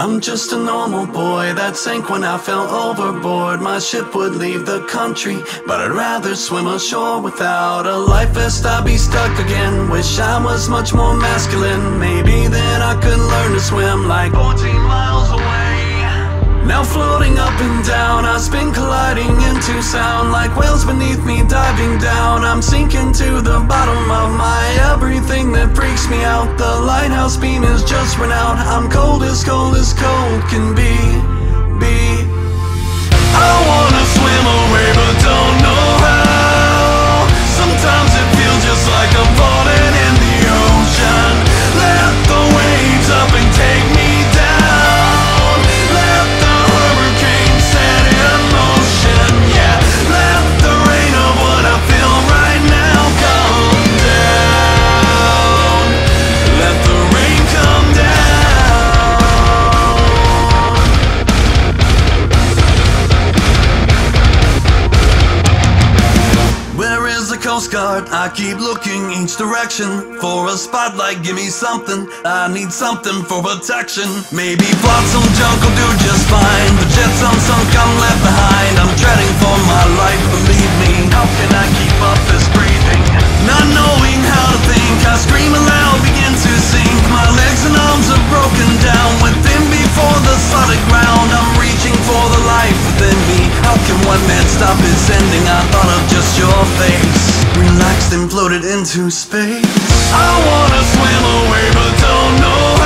I'm just a normal boy that sank when I fell overboard. My ship would leave the country, but I'd rather swim ashore without a life vest. I'd be stuck again. Wish I was much more masculine. Maybe then I could learn to swim like 14 miles away. Now floating up and down, I spin colliding into sound like whales beneath me diving down. I'm sinking to the bottom of my everything that freaks me out. The lighthouse beam is just run out. I'm cold as cold as cold can. Be. Coast Guard? I keep looking each direction for a spotlight. Give me something. I need something for protection. Maybe flotsam junk will do just fine. The jet's unsunk, I'm left behind. I'm dreading for my life. Believe me, how can I keep up this breathing? Not knowing how to think, I scream aloud, begin to sink. My legs and arms are broken down within before the solid ground. I'm for the life within me. How can one man stop its ending? I thought of just your face, relaxed and floated into space. I wanna swim away, but don't know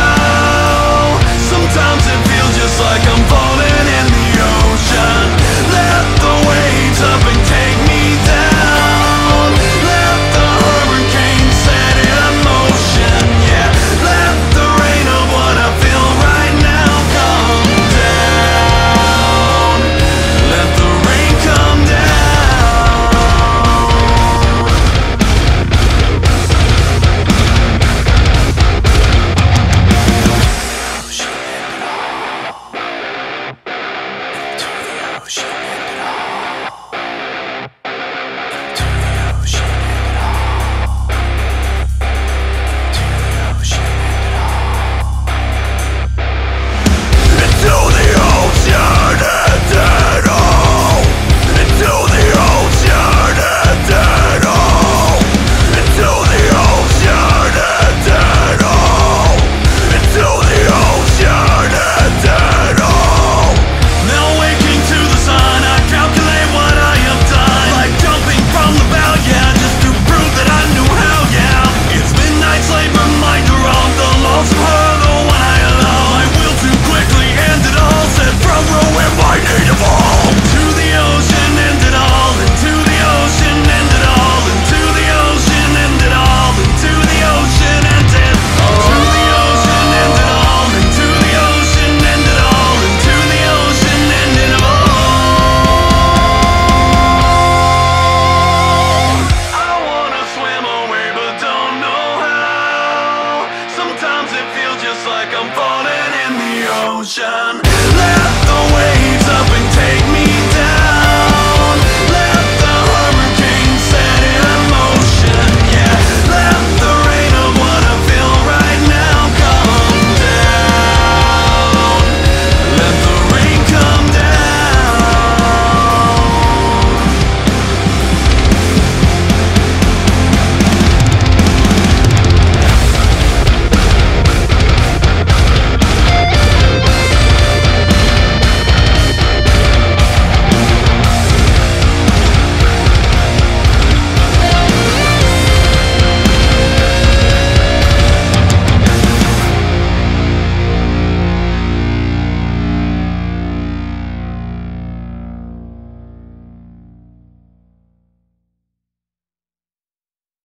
ocean.